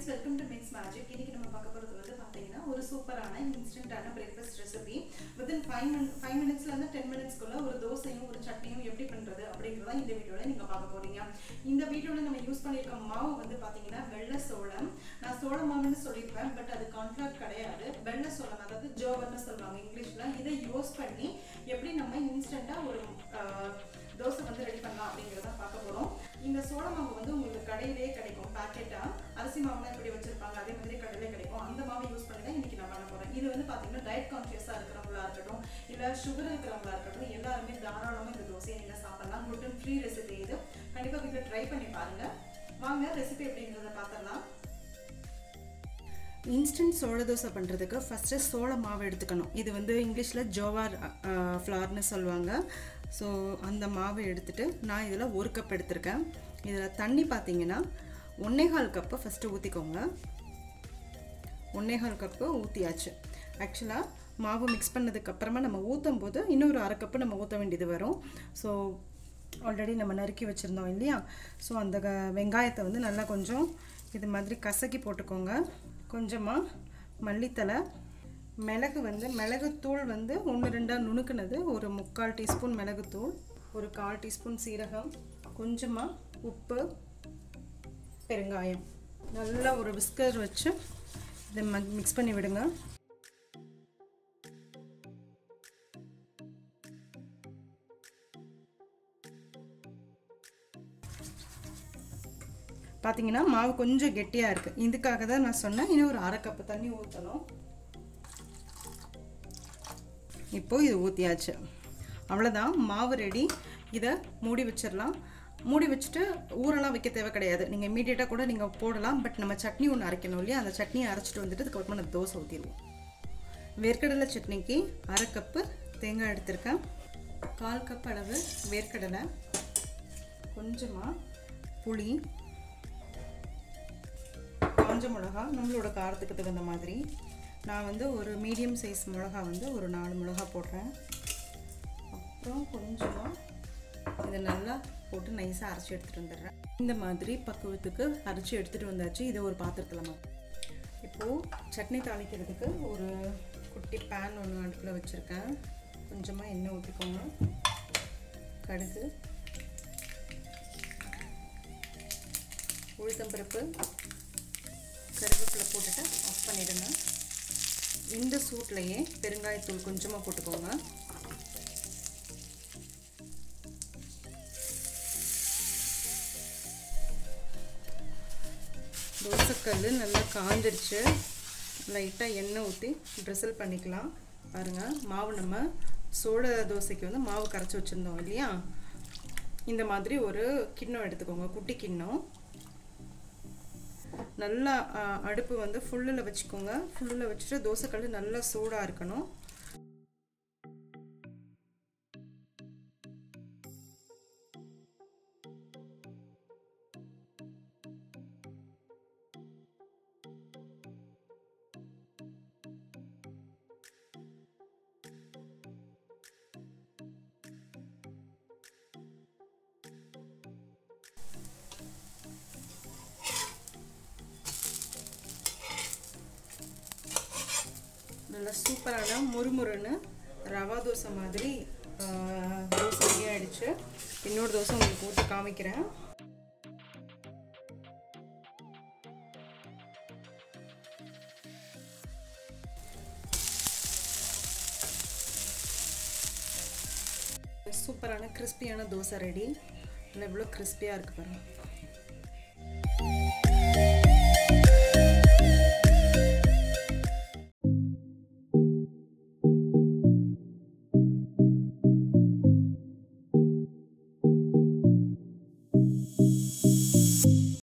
Friends welcome to Mix Magic இன்னைக்கு நம்ம பார்க்க போகிறது வந்து பார்த்தீங்கன்னா ஒரு சூப்பரான இன்ஸ்டன்டான breakfast recipe within five minute five மினிட்ஸ்லேருந்து டென் மினிட்ஸ்க்குள்ள ஒரு தோசையும் ஒரு சட்னியும் எப்படி பண்ணுறது அப்படிங்கிறத இந்த வீடியோவில் நீங்கள் பார்க்க போகிறீங்க இந்த வீடியோவில் நம்ம யூஸ் பண்ணியிருக்க மாவு வந்து பார்த்தீங்கன்னா வெள்ளை சோளம். நான் சோள மாவுன்னு சொல்லியிருப்பேன் பட் அது கான்ட்ராக்ட் கிடையாது. வெள்ளை சோளம் அதாவது ஜோவர்னு சொல்லுவாங்க இங்கிலீஷில். இதை யூஸ் பண்ணி எப்படி நம்ம இன்ஸ்டண்ட்டாக ஒரு தோசை வந்து ரெடி பண்ணலாம் அப்படிங்கிறத பார்க்க போகிறோம் இந்த சோள மாவு வந்து உங்களுக்கு கடையிலே கிடைக்கும் பேக்கெட்டாக அரிசி மாவுலாம் எப்படி வச்சிருப்பாங்க அதே மாதிரி கடையிலே கிடைக்கும். அந்த மாவு யூஸ் பண்ணி தான் இன்னைக்கு நான் பண்ண போகிறேன் இது வந்து பார்த்தீங்கன்னா டயட் கான்ஷியஸாக இருக்கிறவங்களா இருக்கட்டும் இல்லை சுகர் இருக்கிறவங்களா இருக்கட்டும் எல்லாருமே தாராளமாக இந்த தோசையை நீங்கள் சாப்பிடலாம். gluten ஃப்ரீ ரெசிபி இது. கண்டிப்பாக வீட்டில் ட்ரை பண்ணி பாருங்கள் வாங்க ரெசிபி அப்படிங்கறத பார்த்துடலாம் இன்ஸ்டன்ட் சோள தோசை பண்ணுறதுக்கு ஃபஸ்ட்டு சோள மாவு எடுத்துக்கணும். இது வந்து இங்கிலீஷில் ஜோவார் ஃப்ளார்னு சொல்லுவாங்க. ஸோ அந்த மாவை எடுத்துகிட்டு நான் இதில் ஒரு கப் எடுத்திருக்கேன். இதில் தண்ணி பார்த்தீங்கன்னா ஒன்னேகால் கப்பு ஃபஸ்ட்டு ஊற்றிக்கோங்க ஒன்னேகால் கப்பு ஊற்றியாச்சு ஆக்சுவலாக மாவு மிக்ஸ் பண்ணதுக்கப்புறமா நம்ம ஊற்றும் போது இன்னொரு அரை கப்பு நம்ம ஊற்ற வேண்டியது வரும். ஸோ ஆல்ரெடி நம்ம நறுக்கி வச்சுருந்தோம் இல்லையா? ஸோ அந்த க- வெங்காயத்தை வந்து நல்லா கொஞ்சம் இது மாதிரி கசக்கி போட்டுக்கோங்க. கொஞ்சமாக மல்லித்தலை மிளகு வந்து மிளகுத்தூள் வந்து ஒன்று ரெண்டாக நுணுக்குனது ஒரு முக்கால் டீஸ்பூன் மிளகுத்தூள் ஒரு கால் டீஸ்பூன் சீரகம் கொஞ்சமாக உப்பு பெருங்காயம். நல்லா ஒரு விஸ்கர் வச்சு இதை மிக்ஸ் பண்ணி விடுங்க. பார்த்தீங்கன்னா மாவு கொஞ்சம் கெட்டியாக இருக்குது இதுக்காக தான் நான் சொன்னேன். இன்னும் ஒரு அரை கப்பு தண்ணி ஊற்றணும் இப்போது இது ஊற்றியாச்சு அவ்வளோதான் மாவு ரெடி இதை மூடி வச்சிடலாம். மூடி வச்சுட்டு ஊரெல்லாம் வைக்க தேவை கிடையாது. நீங்கள் இமீடியட்டாக கூட நீங்கள் போடலாம். பட் நம்ம சட்னி ஒன்று அரைக்கணும் இல்லையா? அந்த சட்னியை அரைச்சிட்டு வந்துட்டு அதுக்கப்புறமா நம்ம தோசை ஊற்றிடுவோம் வேர்க்கடலை சட்னிக்கு அரை கப்பு தேங்காய் எடுத்திருக்கேன். கால் கப் அளவு வேர்க்கடலை கொஞ்சமாக புளி காஞ்ச மிளகா நம்மளோட காரத்துக்கு தகுந்த மாதிரி. நான் வந்து ஒரு மீடியம் சைஸ் மிளகா வந்து ஒரு நாலு மிளகா போடுறேன். அப்புறம் கொஞ்சமாக இதை நல்லா போட்டு நைஸாக அரைச்சி எடுத்துகிட்டு வந்துடுறேன். இந்த மாதிரி பக்குவத்துக்கு அரைச்சி எடுத்துகிட்டு வந்தாச்சு. இதை ஒரு பாத்திரத்தில் மா இப்போது சட்னி தாளிக்கிறதுக்கு ஒரு குட்டி பேன் ஒன்று அடுப்பில் வச்சுருக்கேன். கொஞ்சமாக எண்ணெய் ஊற்றிக்கோங்க கடுகு. உளுத்தம்பருப்பு கருவேப்பிலை போட்டுட்டு ஆஃப் பண்ணிடுங்க. இந்த சூட்லேயே பெருங்காயத்தூள் கொஞ்சமாக போட்டுக்கோங்க. தோசைக்கல் நல்லா காஞ்சிருச்சு. லைட்டாக எண்ணெய் ஊற்றி ட்ரெஸ்ஸில் பண்ணிக்கலாம். பாருங்கள் மாவு நம்ம சோள தோசைக்கு வந்து மாவு கரைச்சி வச்சுருந்தோம் இல்லையா? இந்த மாதிரி ஒரு கிண்ணம் எடுத்துக்கோங்க குட்டி கிண்ணம். நல்லா அடுப்பு வந்து ஃபுல்லில் வச்சுக்கோங்க. ஃபுல்லில் வச்சுட்டு தோசைக்கல் நல்லா சூடாக இருக்கணும். நல்லா சூப்பரான முறுமுறுன்னு ரவா தோசை மாதிரி தோசை ரெடி ஆயிடுச்சு. இன்னொரு தோசை உங்களுக்கு ஊற்றி காமிக்கிறேன். சூப்பரான கிறிஸ்பியான தோசை ரெடி. எவ்வளோ கிறிஸ்பியாக இருக்குது பாருங்கள்